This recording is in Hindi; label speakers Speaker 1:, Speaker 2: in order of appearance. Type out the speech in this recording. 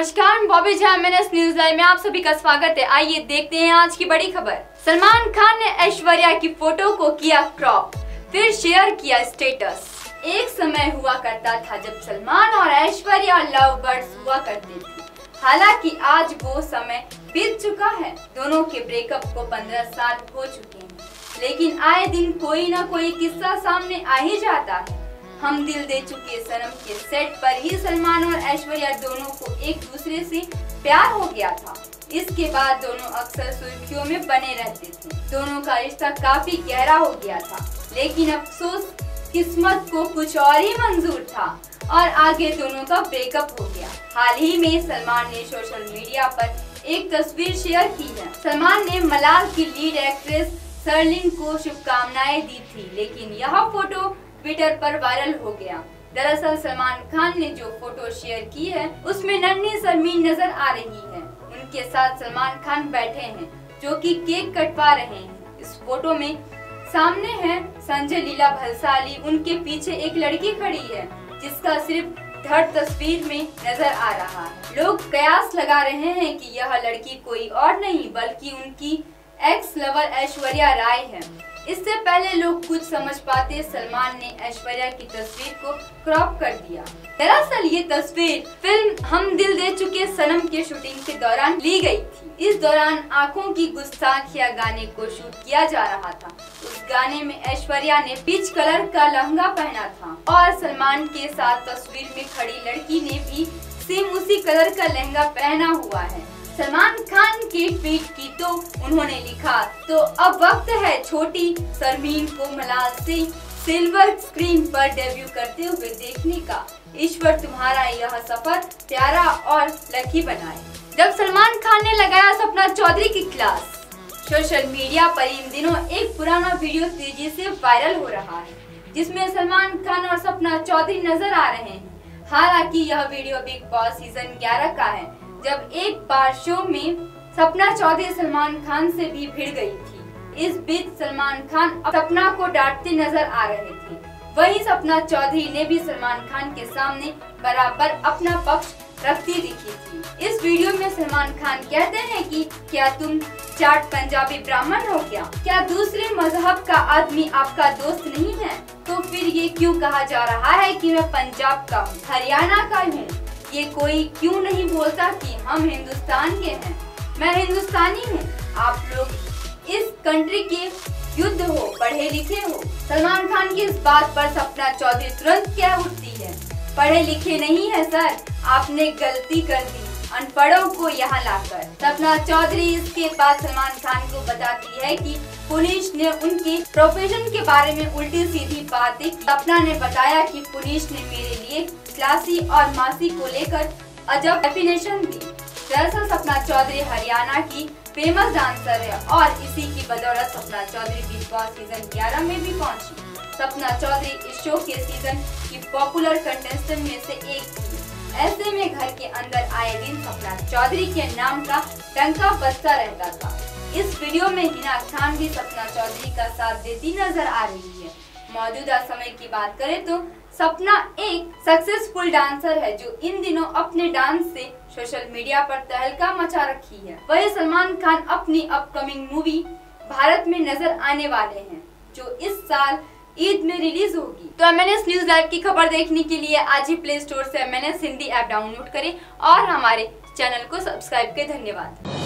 Speaker 1: नमस्कार बॉबी झा न्यूज़ लाइव में आप सभी का स्वागत है। आइए देखते हैं आज की बड़ी खबर। सलमान खान ने ऐश्वर्या की फ़ोटो को किया क्रॉप, फिर शेयर किया स्टेटस। एक समय हुआ करता था जब सलमान और ऐश्वर्या लव बर्ड्स हुआ करते थे। हालाँकि आज वो समय बीत चुका है। दोनों के ब्रेकअप को पंद्रह साल हो चुके हैं। लेकिन आए दिन कोई ना कोई किस्सा सामने आ ही जाता है। हम दिल दे चुके सनम के सेट पर ही सलमान और ऐश्वर्या दोनों को एक दूसरे से प्यार हो गया था। इसके बाद दोनों अक्सर सुर्खियों में बने रहते थे। दोनों का रिश्ता काफ़ी गहरा हो गया था, लेकिन अफसोस किस्मत को कुछ और ही मंजूर था और आगे दोनों का ब्रेकअप हो गया। हाल ही में सलमान ने सोशल मीडिया पर एक तस्वीर शेयर की है। सलमान ने मलाल की लीड एक्ट्रेस सरलिन को शुभकामनाएँ दी थी, लेकिन यह फ़ोटो ट्विटर पर वायरल हो गया। दरअसल सलमान खान ने जो फ़ोटो शेयर की है, उसमें नन्ही सरमीन नज़र आ रही है। उनके साथ सलमान खान बैठे हैं, जो कि केक कटवा रहे हैं। इस फ़ोटो में सामने है संजय लीला भलसाली। उनके पीछे एक लड़की खड़ी है, जिसका सिर्फ़ धड़ तस्वीर में नज़र आ रहा है। लोग कयास लगा रहे हैं कि यह लड़की कोई और नहीं, बल्कि उनकी एक्स लवर ऐश्वर्या राय है। इससे पहले लोग कुछ समझ पाते सलमान ने ऐश्वर्या की तस्वीर को क्रॉप कर दिया। दरअसल ये तस्वीर फ़िल्म हम दिल दे चुके सनम के शूटिंग के दौरान ली गई थी। इस दौरान आँखों की गुस्ताखिया गाने को शूट किया जा रहा था। उस गाने में ऐश्वर्या ने पीच कलर का लहंगा पहना था और सलमान के साथ तस्वीर में खड़ी लड़की ने भी सेम उसी कलर का लहंगा पहना हुआ है। सलमान खान की ट्वीट की तो उन्होंने लिखा तो अब वक्त है छोटी सरमीन को मलाल से सिल्वर स्क्रीन पर डेब्यू करते हुए देखने का। ईश्वर तुम्हारा यह सफ़र प्यारा और लकी बनाए। जब सलमान खान ने लगाया सपना चौधरी की क्लास, सोशल मीडिया पर इन दिनों एक पुराना वीडियो तेज़ी से वायरल हो रहा है, जिसमें सलमान खान और सपना चौधरी नज़र आ रहे हैं। हालाँकि यह वीडियो बिग बॉस सीज़न 11 का है जब एक बार शो में सपना चौधरी सलमान खान से भी भिड़ गई थी, इस बीच सलमान खान सपना को डांटते नज़र आ रहे थे। वही सपना चौधरी ने भी सलमान खान के सामने बराबर अपना पक्ष रखती दिखी थी। इस वीडियो में सलमान खान कहते हैं कि, क्या तुम चाट पंजाबी ब्राह्मण हो क्या? क्या दूसरे मज़हब का आदमी आपका दोस्त नहीं है? तो फिर ये क्यों कहा जा रहा है कि मैं पंजाब का, हरियाणा का हूँ? ये कोई क्यों नहीं बोलता कि हम हिंदुस्तान के हैं? मैं हिंदुस्तानी हूँ। आप लोग इस कंट्री के युद्ध हो, पढ़े लिखे हो। सलमान खान की इस बात पर सपना चौधरी तुरंत क्या उठती है? पढ़े लिखे नहीं है, सर। आपने गलती कर दी। अनपढ़ों को यहाँ लाकर। सपना चौधरी इसके बाद सलमान खान को बताती है कि पुलिस ने उनके प्रोफेशन के बारे में उल्टी सीधी बातें सपना ने बताया कि पुलिस ने मेरे लिए क्लासी और मासी को लेकर अजब डेफिनेशन दी। दरअसल सपना चौधरी हरियाणा की फ़ेमस डांसर है और इसी की बदौलत Sapna Chaudhary big boss season 11 में भी पहुँची। सपना चौधरी इस शो के सीज़न की पॉपुलर कंटेस्टेंट में से एक थी। ऐसे में घर के अंदर आए दिन सपना चौधरी के नाम का डंका बजता रहता था। इस वीडियो में हिना खान भी सपना चौधरी का साथ देती नज़र आ रही है। मौजूदा समय की बात करें तो सपना एक सक्सेसफुल डांसर है जो इन दिनों अपने डांस से सोशल मीडिया पर तहलका मचा रखी है। वही सलमान खान अपनी अपकमिंग मूवी भारत में नज़र आने वाले हैं, जो इस साल ईद में रिलीज़ होगी। तो एम न्यूज़ लाइव की खबर देखने के लिए आज ही प्ले स्टोर से एम हिंदी ऐप डाउनलोड करें और हमारे चैनल को सब्सक्राइब करें। धन्यवाद।